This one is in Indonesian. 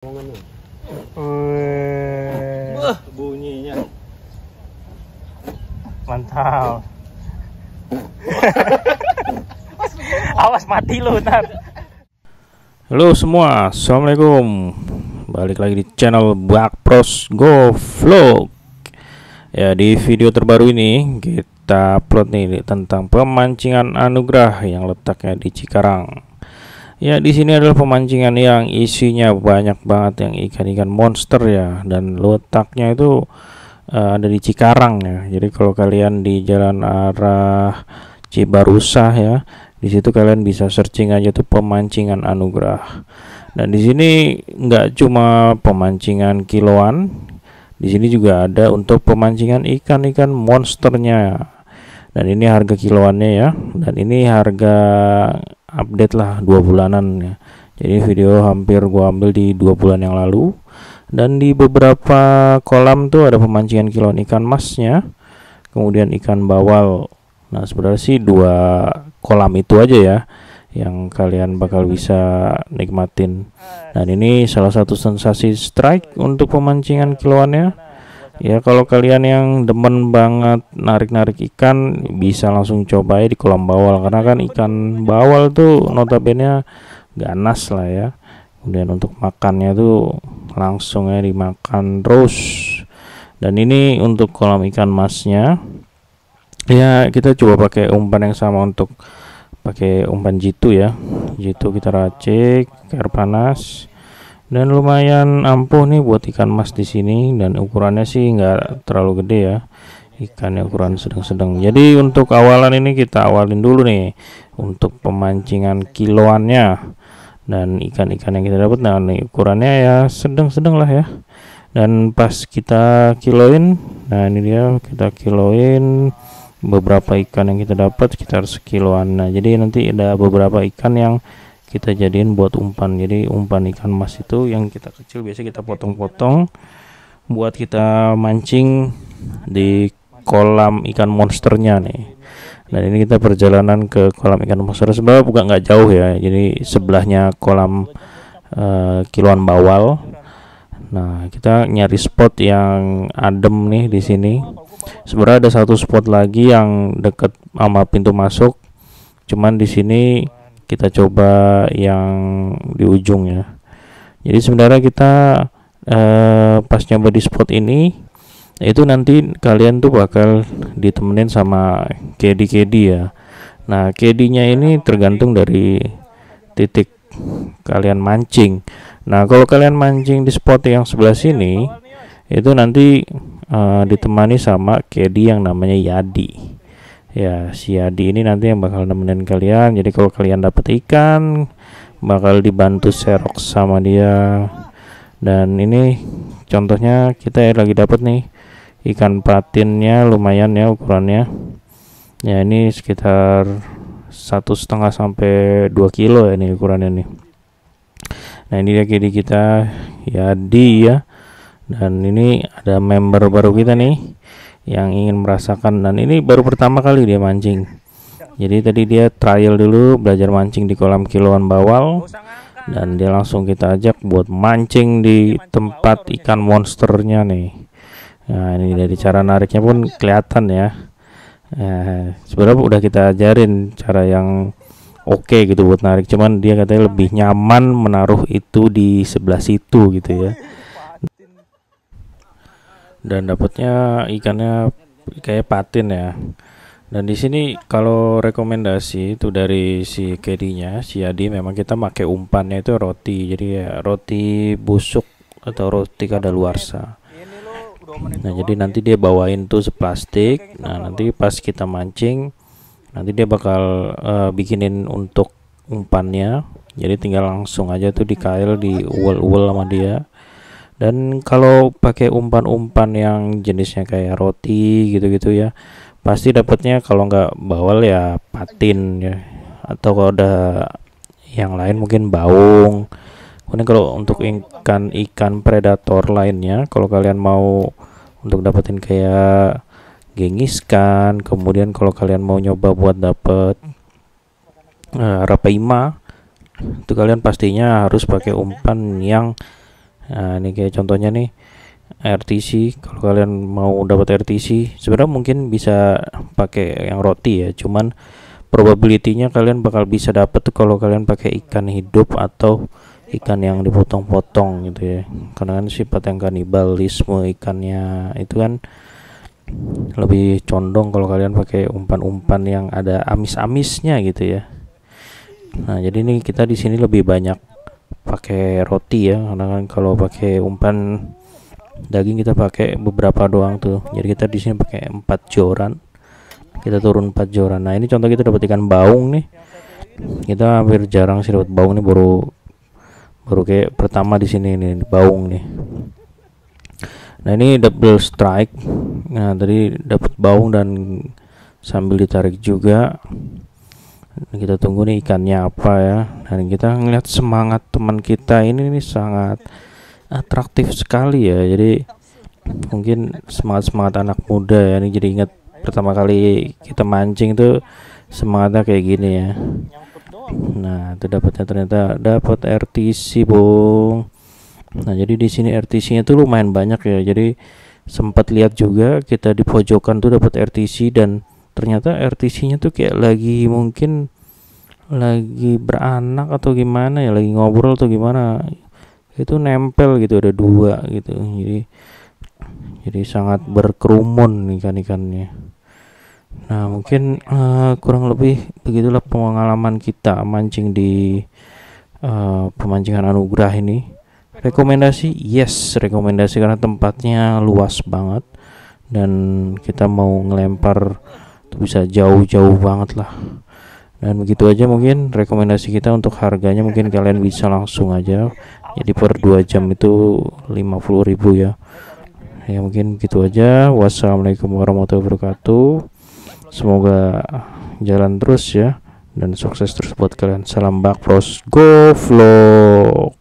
Omongan lu. Wih, Wah, bunyinya. mantap. Awas mati lu ntar. Halo semua, assalamualaikum. Balik lagi di channel Bak Pros Go Vlog. Ya di video terbaru ini kita upload nih tentang pemancingan anugerah yang letaknya di Cikarang. Ya di sini adalah pemancingan yang isinya banyak banget yang ikan-ikan monster ya dan letaknya itu eh, ada di Cikarang ya. Jadi kalau kalian di jalan arah Cibarusah ya, di situ kalian bisa searching aja tuh pemancingan anugerah. Dan di sini nggak cuma pemancingan kiloan, di sini juga ada untuk pemancingan ikan-ikan monsternya. Dan ini harga kiloannya ya. Dan ini harga update lah dua bulanan ya. Jadi video hampir gua ambil di dua bulan yang lalu. Dan di beberapa kolam tuh ada pemancingan kiloan ikan masnya, kemudian ikan bawal. Nah sebenarnya sih dua kolam itu aja ya yang kalian bakal bisa nikmatin. Dan ini salah satu sensasi strike untuk pemancingan kiloannya. Ya kalau kalian yang demen banget narik-narik ikan bisa langsung coba ya di kolam bawal karena kan ikan bawal tuh notabene ganas lah ya. Kemudian untuk makannya tuh langsung ya dimakan terus. Dan ini untuk kolam ikan masnya. Ya kita coba pakai umpan yang sama untuk pakai umpan jitu ya. Jitu kita racik air panas dan lumayan ampuh nih buat ikan mas di sini dan ukurannya sih nggak terlalu gede ya. Ikannya ukuran sedang-sedang. Jadi untuk awalan ini kita awalin dulu nih untuk pemancingan kiloannya dan ikan-ikan yang kita dapat. Nah nih ukurannya ya sedang-sedang lah ya. Dan pas kita kiloin nah ini dia kita kiloin beberapa ikan yang kita dapat sekitar sekiloan. Nah jadi nanti ada beberapa ikan yang kita jadiin buat umpan. Jadi umpan ikan mas itu yang kita kecil biasa kita potong-potong buat kita mancing di kolam ikan monsternya nih. Dan ini kita perjalanan ke kolam ikan monster. Sebenarnya bukan nggak jauh ya jadi sebelahnya kolam uh, kiloan bawal. Nah kita nyari spot yang adem nih di sini. Sebenarnya ada satu spot lagi yang deket sama pintu masuk. Cuman di sini kita coba yang di ujung ya. Jadi sebenarnya kita eh, pas nyoba di spot ini itu nanti kalian tuh bakal ditemenin sama kedi kedi ya. Nah kedinya ini tergantung dari titik kalian mancing. Nah kalau kalian mancing di spot yang sebelah sini itu nanti eh, ditemani sama kedi yang namanya Yadi ya si Adi ini nanti yang bakal nemenin kalian. Jadi kalau kalian dapat ikan bakal dibantu serok sama dia. Dan ini contohnya kita lagi dapat nih ikan patinnya lumayan ya ukurannya. Ya ini sekitar satu setengah sampai 2 kilo ya ini ukurannya nih. Nah ini dia kiri kita ya di ya. Dan ini ada member baru kita nih yang ingin merasakan. Dan ini baru pertama kali dia mancing. Jadi tadi dia trial dulu belajar mancing di kolam kiloan bawal. Dan dia langsung kita ajak buat mancing di tempat ikan monsternya nih. Nah ini dari cara nariknya pun kelihatan ya. Eh, sebenarnya udah kita ajarin cara yang oke okay gitu buat narik. Cuman dia katanya lebih nyaman menaruh itu di sebelah situ gitu ya dan dapatnya ikannya kayak patin ya. Dan di sini kalau rekomendasi itu dari si kedinya si Adi memang kita pakai umpannya itu roti. Jadi ya roti busuk atau roti kadaluarsa. Nah jadi nanti dia bawain tuh seplastik. Nah nanti pas kita mancing nanti dia bakal uh, bikinin untuk umpannya. Jadi tinggal langsung aja tuh di kail di uwel-uwel sama dia dan kalau pakai umpan-umpan yang jenisnya kayak roti gitu-gitu ya pasti dapatnya kalau nggak bawal ya patin ya. Atau kalau ada yang lain mungkin baung. Kemudian kalau untuk ikan ikan predator lainnya kalau kalian mau untuk dapetin kayak gengiskan kemudian kalau kalian mau nyoba buat dapet uh, rapaima itu kalian pastinya harus pakai umpan yang nah ini kayak contohnya nih RTC kalau kalian mau dapat RTC sebenarnya mungkin bisa pakai yang roti ya. Cuman probability-nya kalian bakal bisa dapat kalau kalian pakai ikan hidup atau ikan yang dipotong-potong gitu ya. Karena kan sifat yang kanibalisme ikannya itu kan lebih condong kalau kalian pakai umpan-umpan yang ada amis-amisnya gitu ya. Nah jadi ini kita di sini lebih banyak pakai roti ya karena kan kalau pakai umpan daging kita pakai beberapa doang tuh. Jadi kita di sini pakai empat joran. Kita turun empat joran. Nah ini contoh kita dapat ikan baung nih. Kita hampir jarang sih dapat baung nih baru baru kayak pertama di sini nih baung nih. Nah ini double strike. Nah tadi dapat baung dan sambil ditarik juga kita tunggu nih ikannya apa ya. Dan kita ngeliat semangat teman kita ini nih sangat atraktif sekali ya. Jadi mungkin semangat semangat anak muda ya. Ini jadi ingat pertama kali kita mancing tuh semangatnya kayak gini ya. Nah itu dapatnya ternyata dapat RTC bung. Nah jadi di sini RTC nya tuh lumayan banyak ya. Jadi sempat lihat juga kita di pojokan tuh dapat RTC dan ternyata RTC nya tuh kayak lagi mungkin lagi beranak atau gimana ya lagi ngobrol atau gimana itu nempel gitu ada dua gitu jadi jadi sangat berkerumun ikan-ikannya Nah, mungkin uh, kurang lebih begitulah pengalaman kita mancing di uh, pemancingan anugerah ini. Rekomendasi, yes, rekomendasi karena tempatnya luas banget dan kita mau ngelempar bisa jauh-jauh banget lah. Dan begitu aja mungkin rekomendasi kita untuk harganya mungkin kalian bisa langsung aja. Jadi per 2 jam itu 50.000 ya. Ya mungkin gitu aja. Wassalamualaikum warahmatullahi wabarakatuh semoga jalan terus ya dan sukses terus buat kalian salam bak pros go vlog